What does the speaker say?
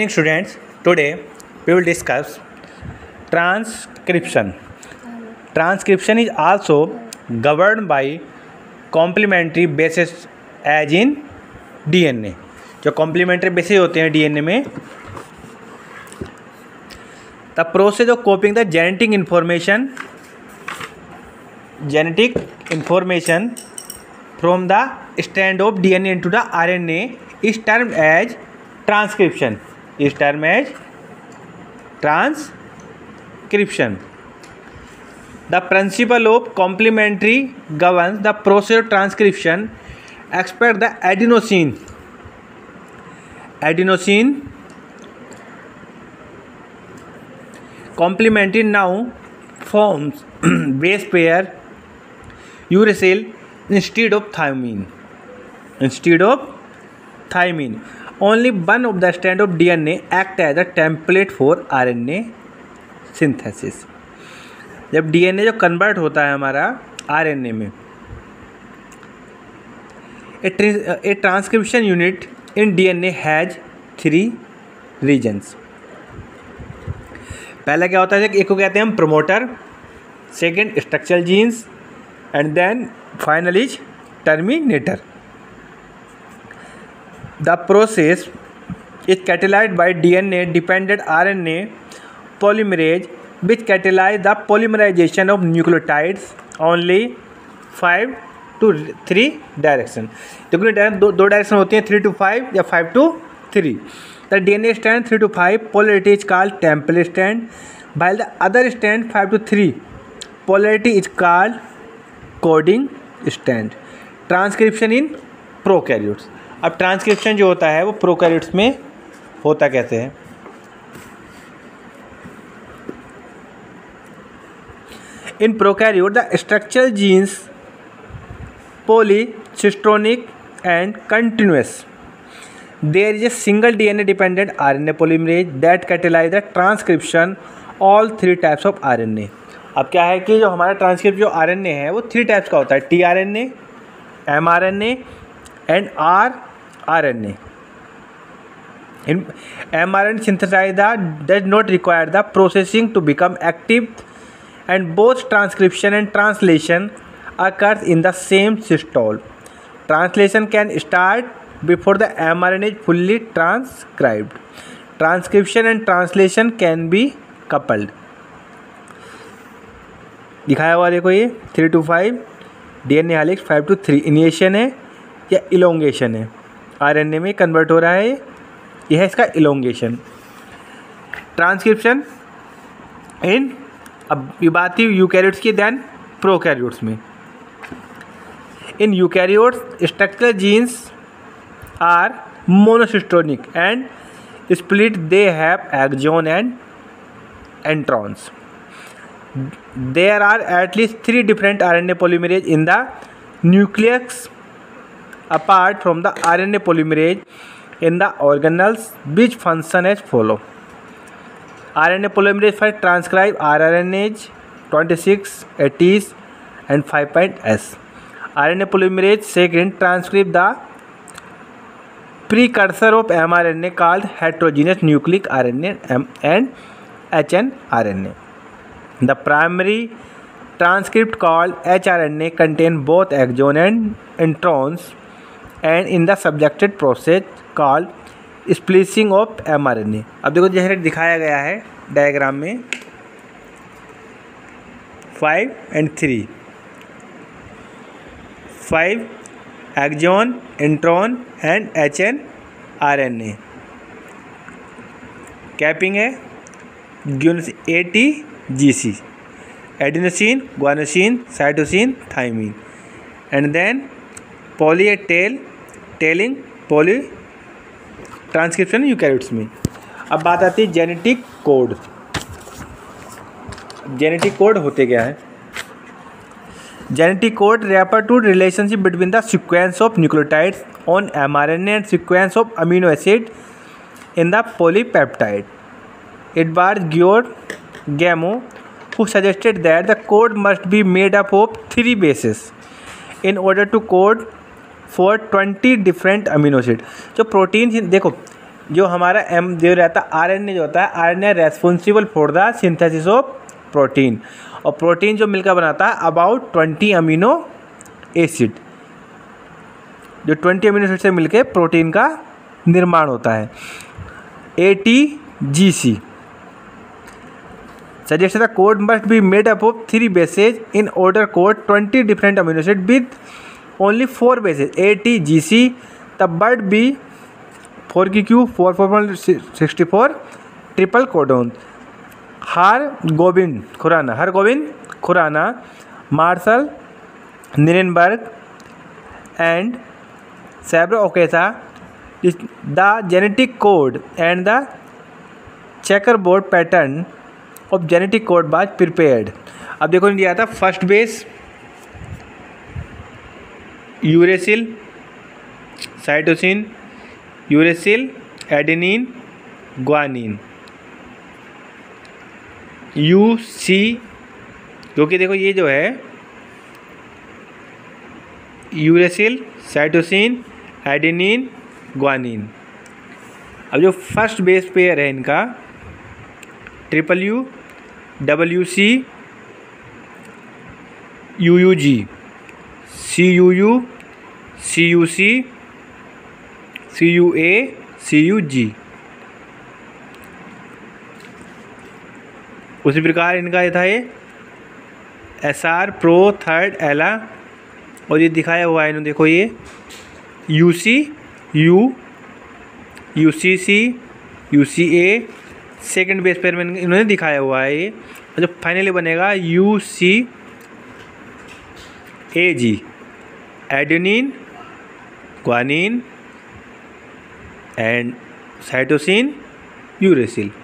Morning students, today we will discuss transcription. Transcription is also governed by complementary bases as in DNA. जो complementary bases होते हैं DNA में The process of copying the genetic information genetic information from the strand of DNA into the RNA is termed as transcription. is termed as transcription. The principle of complementarity governs the process of transcription, except the adenosine complementary now forms base pair uracil instead of thymine. Only one of the strand of D N act as a template for R N A synthesis जब D N A जो convert होता है हमारा ए में a transcription unit in D A has three regions पहला क्या होता है एक को कहते हैं हम promoter second structural genes and then final is terminator the process is by D N A dependent R N A polymerase, which catalyse the polymerisation of nucleotides only five to three direction देखो दो दो direction होती हैं three to five या five to three the D N A strand three to five polarity is called template strand by the other strand five to three polarity is called coding strand transcription in prokaryotes अब transcription जो होता है वो prokaryotes में होता कैसे है in prokaryote the structural genes poly cistronic and continuous there is a single D N A dependent R N A polymerase that catalyse the transcription all three types of R N A अब क्या है कि जो हमारा transcript जो R N A है वो three types का होता है T R N A M R N A and R R N N M R N synthesis does not require the processing to become active and both transcription and translation occurs in the same cytosol translation can start before the M R N is fully transcribed transcription and translation can be coupled दिखाया हुआ देखो ये three to five D N A helix five to three initiation है या elongation है A में convert हो रहा है यह है इसका इलोंगेशन ट्रांसक्रिप्शन इन अब ये बात थी यूकैरियोट्स की देन प्रोकैरियोट्स में in eukaryotes structural genes are monocistronic and split they have exon and introns there are at least three different R N A polymerase in the nucleus apart from the RNA polymerase in the organelles which function as follow RNA polymerase for transcribe rRNAs 26 ATs and 5.S RNA polymerase second transcribe the precursor of mRNA called heterogeneous nucleic RNA and HNRNA the primary transcript called hrna contain both exon and introns and in the subjected process called splicing of M R N A अब देखो जैसे दिखाया गया है diagram में five and three five exon intron and H N R N A capping है A T G C adenosine guanosine cytosine thymine and then poly A tail tailing poly transcription eukaryotes में अब बात आती है genetic code genetic code होते क्या है genetic code refer to relationship between the sequence of nucleotides on mRNA and sequence of amino acid in the polypeptide. It was Gior Gamo who suggested that the code must be made up of three bases in order to code for twenty different amino acid जो protein देखो जो हमारा M जो रहता है R N A जो होता है R N A responsible for the synthesis of protein और प्रोटीन जो मिलकर बनाता है अबाउट ट्वेंटी अमीनो एसिड जो ट्वेंटी अमीनो एसिड से मिलकर प्रोटीन का निर्माण होता है A T G C suggest the code must be made up of three bases in order code twenty different amino acid with only four bases A T G C तब बर्ड B four की cube four four point sixty four triple codon Har Gobind Khorana Har Gobind Khorana Marshall Nirenberg and Severo Ochoa the genetic code and the checker board pattern of genetic code was prepared अब देखो India था first base uracil cytosine uracil adenine guanine U C क्योंकि देखो ये जो है uracil cytosine adenine guanine अब जो फर्स्ट बेस पेयर है इनका triple U W C U U G C U U C U C C U A C U G उसी प्रकार इनका ये था ये S R pro third ala और ये दिखाया हुआ है इन्होंने देखो ये U C U U C C U C A second base pair में इन्होंने दिखाया हुआ है ये और जो फाइनली बनेगा U C A G adenine guanine and cytosine uracil